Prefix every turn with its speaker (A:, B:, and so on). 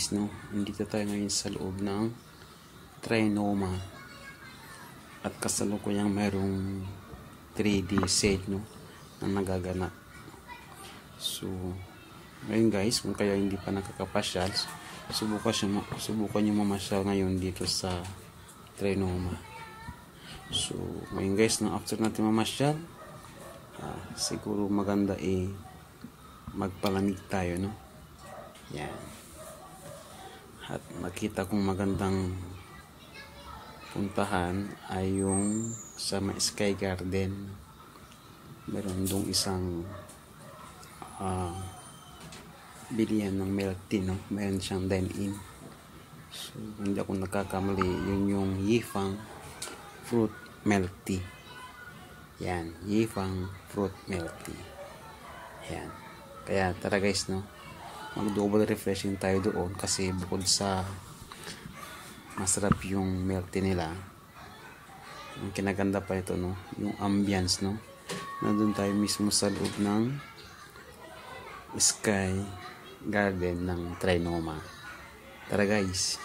A: guys, no, nandito tayo ngayon sa loob ng Trinoma. At kasalukuyang mayroong 3D set, no, na nagaganap. So, ngayon guys, kung kayo hindi pa nakakapasyal, subukan nyo, subukan nyo mamasyal ngayon dito sa Trinoma. So, ngayon guys, no, after natin mamasyal, ah, siguro maganda eh, magpalamig tayo, no? Yan. At makita kong magandang puntahan ay yung sa Sky Garden. Meron dong isang uh, bilihan ng milk tea, no? Meron siyang dine-in. So, hindi ako nagkakamali. Yun yung Yifang Fruit Milk Tea. Yan. Yifang Fruit Milk Tea. Yan. Kaya tara guys, no? Mag double refreshing tayo doon kasi bukod sa masarap yung milk nila ang kinaganda pa ito no? Yung ambience no? Nandun tayo mismo sa loob ng sky garden ng Trinoma. Tara guys